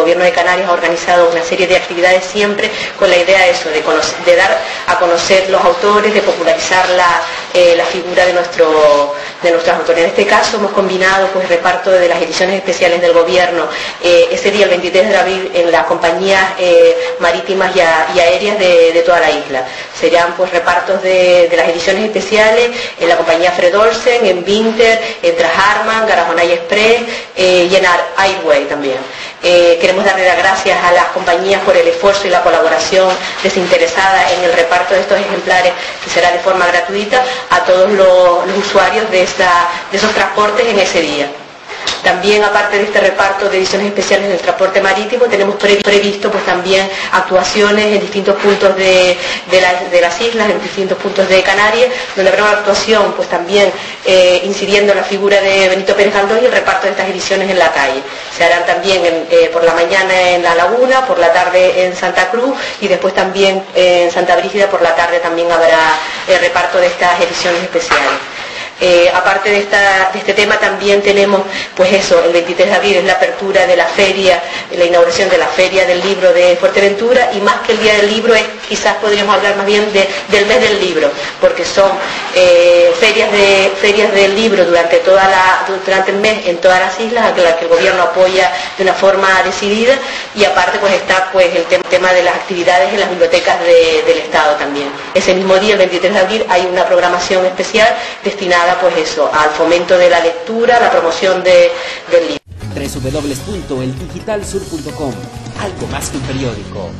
Gobierno de Canarias ha organizado una serie de actividades siempre con la idea de eso, de, dar a conocer los autores, de popularizar la, eh, figura de, nuestro, de nuestros autores. En este caso hemos combinado pues reparto de las ediciones especiales del Gobierno eh, ese día, el 23 de abril, en las compañías marítimas y, aéreas de, toda la isla. Serían pues repartos de, las ediciones especiales en la compañía Fred Olsen, en Winter, en Traharman, Garajonay Express en Airway también. Eh, queremos darle las gracias a las compañías por el esfuerzo y la colaboración desinteresada en el reparto de estos ejemplares, que será de forma gratuita, a todos los, usuarios de esos transportes en ese día. También, aparte de este reparto de ediciones especiales del transporte marítimo, tenemos previsto pues también actuaciones en distintos puntos de, las islas, en distintos puntos de Canarias, donde habrá una actuación pues también eh, incidiendo en la figura de Benito Pérez Galdós y el reparto de estas ediciones en la calle. Se harán también eh, por la mañana en La Laguna, por la tarde en Santa Cruz y después también en Santa Brígida por la tarde también habrá el reparto de estas ediciones especiales. Eh, aparte de, este tema también tenemos, pues eso, el 23 de abril es la apertura de la feria, la inauguración de la feria del libro de Fuerteventura y más que el día del libro es, quizás podríamos hablar más bien del mes del libro, porque son eh, ferias, de, ferias del libro durante, toda durante el mes en todas las islas, a las que el gobierno apoya de una forma decidida y aparte pues está pues el tema de las actividades en las bibliotecas del Estado también. Ese mismo día, el 23 de abril, hay una programación especial destinada pues eso, al fomento de la lectura, la promoción de, del libro. www.eldigitalsur.com, algo más que un periódico.